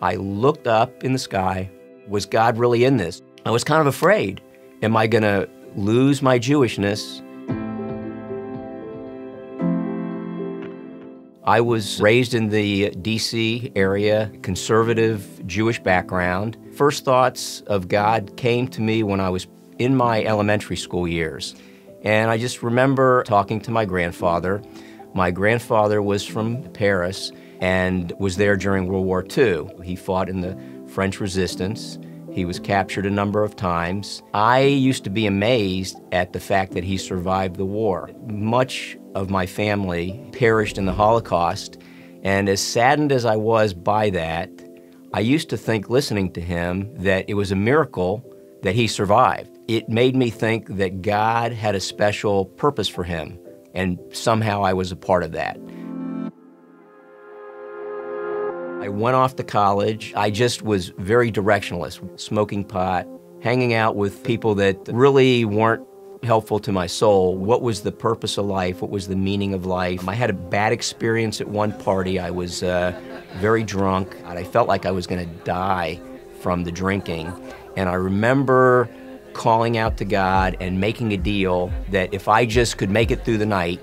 I looked up in the sky. Was God really in this? I was kind of afraid. Am I going to lose my Jewishness? I was raised in the DC area, conservative Jewish background. First thoughts of God came to me when I was in my elementary school years. And I just remember talking to my grandfather. My grandfather was from Paris and was there during World War II. He fought in the French resistance. He was captured a number of times. I used to be amazed at the fact that he survived the war. Much of my family perished in the Holocaust, and as saddened as I was by that, I used to think, listening to him, that it was a miracle that he survived. It made me think that God had a special purpose for him, and somehow I was a part of that. I went off to college. I just was very directionless, smoking pot, hanging out with people that really weren't helpful to my soul. What was the purpose of life? What was the meaning of life? I had a bad experience at one party. I was uh, very drunk. And I felt like I was going to die from the drinking. And I remember calling out to God and making a deal that if I just could make it through the night,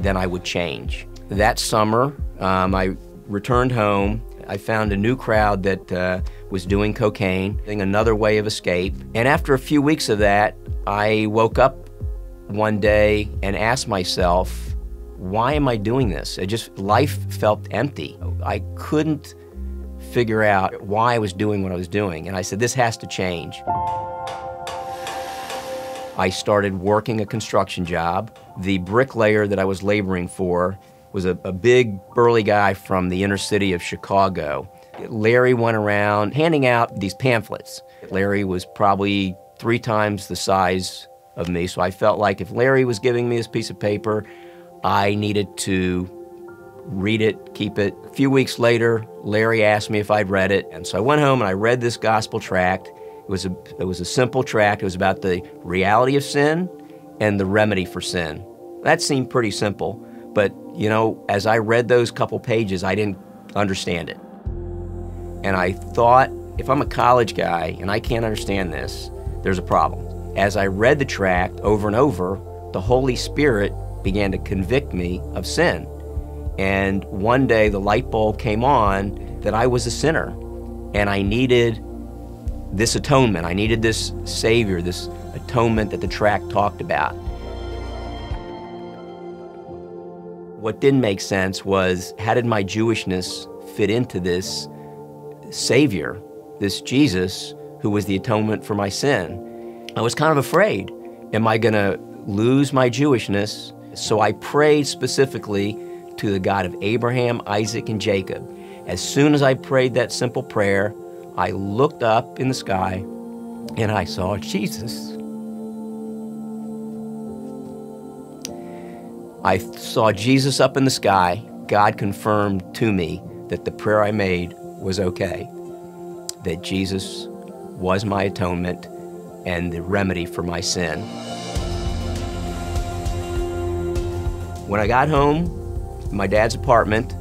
then I would change. That summer, um, I returned home I found a new crowd that uh, was doing cocaine, another way of escape. And after a few weeks of that, I woke up one day and asked myself, why am I doing this? It just, life felt empty. I couldn't figure out why I was doing what I was doing. And I said, this has to change. I started working a construction job. The bricklayer that I was laboring for was a, a big, burly guy from the inner city of Chicago. Larry went around handing out these pamphlets. Larry was probably three times the size of me, so I felt like if Larry was giving me this piece of paper, I needed to read it, keep it. A few weeks later, Larry asked me if I'd read it, and so I went home and I read this gospel tract. It was a, it was a simple tract. It was about the reality of sin and the remedy for sin. That seemed pretty simple. But, you know, as I read those couple pages, I didn't understand it. And I thought, if I'm a college guy and I can't understand this, there's a problem. As I read the tract over and over, the Holy Spirit began to convict me of sin. And one day the light bulb came on that I was a sinner and I needed this atonement. I needed this Savior, this atonement that the tract talked about. What didn't make sense was how did my Jewishness fit into this Savior, this Jesus, who was the atonement for my sin? I was kind of afraid. Am I going to lose my Jewishness? So I prayed specifically to the God of Abraham, Isaac, and Jacob. As soon as I prayed that simple prayer, I looked up in the sky and I saw Jesus. I saw Jesus up in the sky. God confirmed to me that the prayer I made was okay, that Jesus was my atonement and the remedy for my sin. When I got home, my dad's apartment,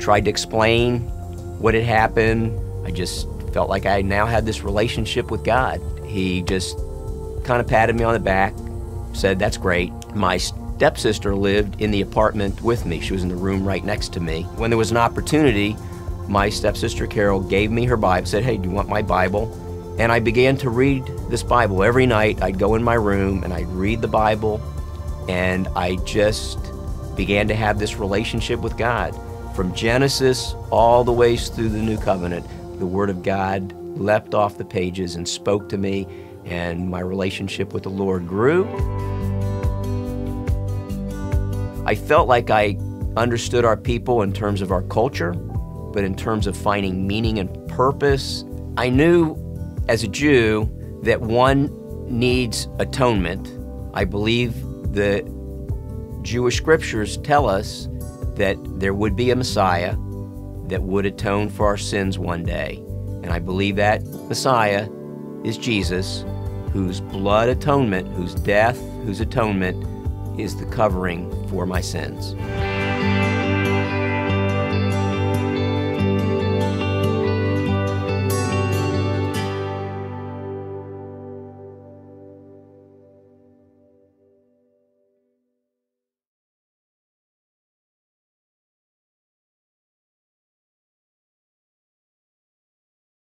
tried to explain what had happened. I just felt like I now had this relationship with God. He just kind of patted me on the back, said, That's great. My stepsister lived in the apartment with me. She was in the room right next to me. When there was an opportunity, my stepsister Carol gave me her Bible, said, Hey, do you want my Bible? And I began to read this Bible every night. I'd go in my room and I'd read the Bible, and I just began to have this relationship with God. From Genesis all the way through the New Covenant, the Word of God leapt off the pages and spoke to me, and my relationship with the Lord grew. I felt like I understood our people in terms of our culture, but in terms of finding meaning and purpose, I knew as a Jew that one needs atonement. I believe the Jewish scriptures tell us that there would be a Messiah that would atone for our sins one day. And I believe that Messiah is Jesus, whose blood atonement, whose death, whose atonement is the covering for my sins.